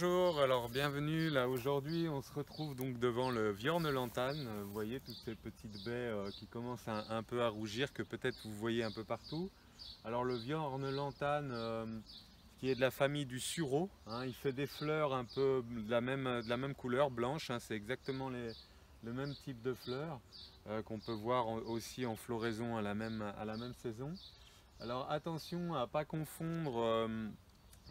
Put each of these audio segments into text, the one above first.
Bonjour, alors bienvenue. Là aujourd'hui, on se retrouve donc devant le Viorne-Lantane. Vous voyez toutes ces petites baies euh, qui commencent un, peu à rougir, que peut-être vous voyez un peu partout. Alors le Viorne-Lantane, euh, qui est de la famille du sureau, hein, il fait des fleurs un peu de la même, de la même couleur, blanche. Hein, c'est exactement le même type de fleurs euh, qu'on peut voir aussi en floraison à la même, à la même saison. Alors attention à ne pas confondre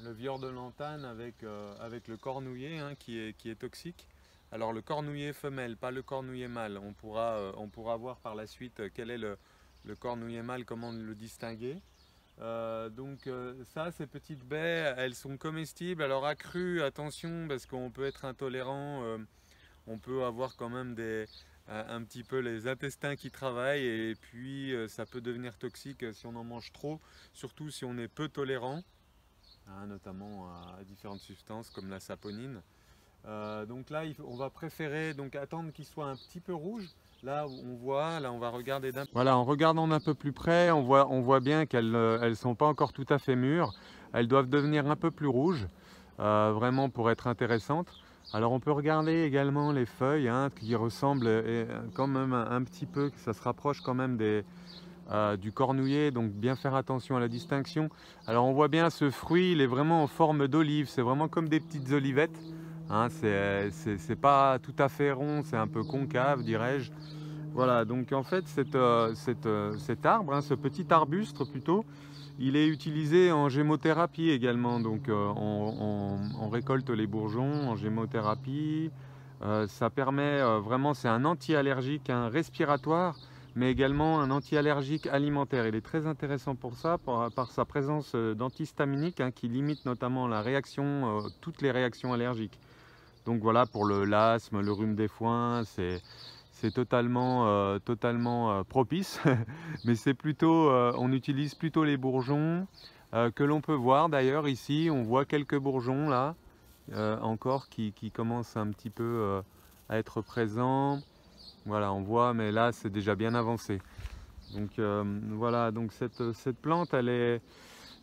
le vior de lantane avec, euh, avec le cornouiller hein, qui, est, qui est toxique. Alors le cornouiller femelle, pas le cornouiller mâle. On pourra, euh, on pourra voir par la suite quel est le, le cornouiller mâle, comment le distinguer. Euh, donc ça, ces petites baies, elles sont comestibles. Alors accrues, attention, parce qu'on peut être intolérant. on peut avoir quand même des, un petit peu les intestins qui travaillent et puis ça peut devenir toxique si on en mange trop, surtout si on est peu tolérant. Hein, notamment à, différentes substances comme la saponine. Euh, donc là, on va préférer attendre qu'il soit un petit peu rouge. Là, on voit, là, on va regarder d'un Voilà, en regardant d'un peu plus près, on voit, bien qu'elles ne euh, sont pas encore tout à fait mûres. Elles doivent devenir un peu plus rouges, euh, vraiment pour être intéressantes. Alors on peut regarder également les feuilles hein, qui ressemblent quand même un, petit peu, ça se rapproche quand même des, euh, du cornouiller, donc bien faire attention à la distinction. Alors on voit bien ce fruit, il est vraiment en forme d'olive, c'est vraiment comme des petites olivettes. Hein, c'est pas tout à fait rond, c'est un peu concave dirais-je. Voilà, donc en fait euh, euh, cet arbre, hein, ce petit arbuste plutôt, il est utilisé en gémothérapie également. Donc on, récolte les bourgeons en gémothérapie. ça permet vraiment, c'est un anti-allergique, un respiratoire mais également un anti-allergique alimentaire. Il est très intéressant pour ça, par, sa présence euh, d'antihistaminique hein, qui limite notamment la réaction, euh, toutes les réactions allergiques. Donc voilà, pour le l'asthme, le rhume des foins, c'est totalement, euh, totalement propice. mais c'est plutôt, on utilise plutôt les bourgeons que l'on peut voir d'ailleurs ici. On voit quelques bourgeons là, encore qui, commencent un petit peu à être présents. Voilà, on voit, mais là, c'est déjà bien avancé. Donc euh, voilà, donc cette, plante, elle, est,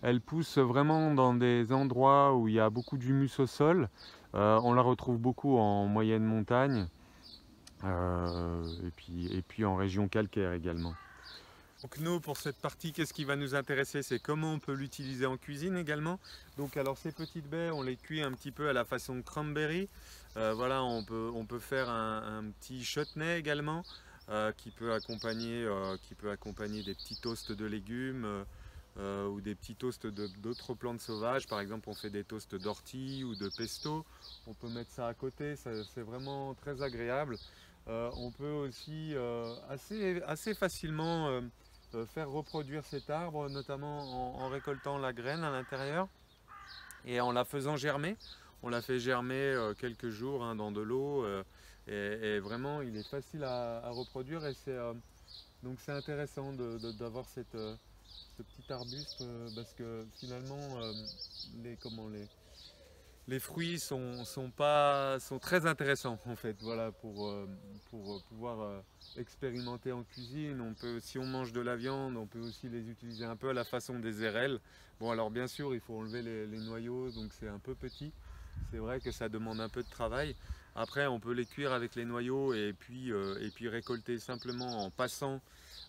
elle pousse vraiment dans des endroits où il y a beaucoup d'humus au sol. Euh, on la retrouve beaucoup en moyenne montagne euh, et, puis, et puis en région calcaire également. Donc nous, pour cette partie, qu'est-ce qui va nous intéresser C'est comment on peut l'utiliser en cuisine également. Donc alors ces petites baies, on les cuit un petit peu à la façon cranberry. Euh, voilà, on peut, on peut faire un, petit chutney également euh, qui, peut accompagner, euh, qui peut accompagner des petits toasts de légumes ou des petits toasts d'autres plantes sauvages. Par exemple, on fait des toasts d'ortie ou de pesto. On peut mettre ça à côté, c'est vraiment très agréable. on peut aussi assez, assez facilement faire reproduire cet arbre, notamment en récoltant la graine à l'intérieur et en la faisant germer. On l'a fait germer euh, quelques jours hein, dans de l'eau euh, et, vraiment il est facile à, reproduire et c'est euh, donc c'est intéressant d'avoir ce petit arbuste parce que finalement les, comment, les, les fruits sont, sont, pas, sont très intéressants en fait voilà, pour, pour pouvoir expérimenter en cuisine. Si on mange de la viande, on peut aussi les utiliser un peu à la façon des érelles. Bon alors bien sûr il faut enlever les noyaux donc c'est un peu petit c'est vrai que ça demande un peu de travail. Après, on peut les cuire avec les noyaux et puis, euh, et puis récolter simplement en passant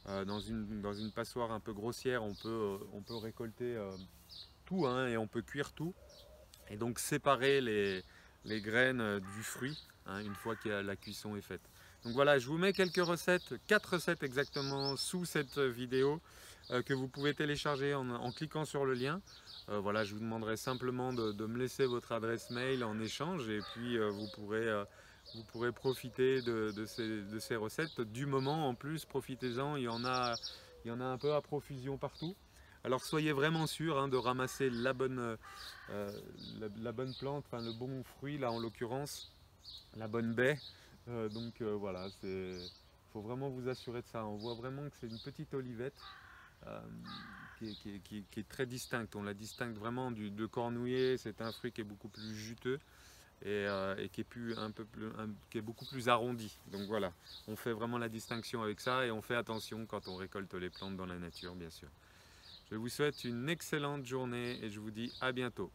euh, dans, une, passoire un peu grossière. On peut, euh, on peut récolter tout hein, et on peut cuire tout. Et donc séparer les, les graines du fruit hein, une fois que la cuisson est faite. Donc voilà, je vous mets quelques recettes, quatre recettes exactement sous cette vidéo que vous pouvez télécharger en, en cliquant sur le lien. Euh, voilà, je vous demanderai simplement de, me laisser votre adresse mail en échange et puis euh, vous, pourrez, euh, vous pourrez profiter de, ces, recettes. Du moment en plus, profitez-en, il, y en a, il y en a un peu à profusion partout. Alors soyez vraiment sûr hein, de ramasser la bonne, la, bonne plante, enfin le bon fruit là en l'occurrence, la bonne baie. donc voilà, il faut vraiment vous assurer de ça. On voit vraiment que c'est une petite olivette. Euh, qui, est très distincte. On la distingue vraiment du, de cornouiller, c'est un fruit qui est beaucoup plus juteux et, euh, qui est beaucoup plus arrondi. Donc voilà, on fait vraiment la distinction avec ça et on fait attention quand on récolte les plantes dans la nature bien sûr. Je vous souhaite une excellente journée et je vous dis à bientôt.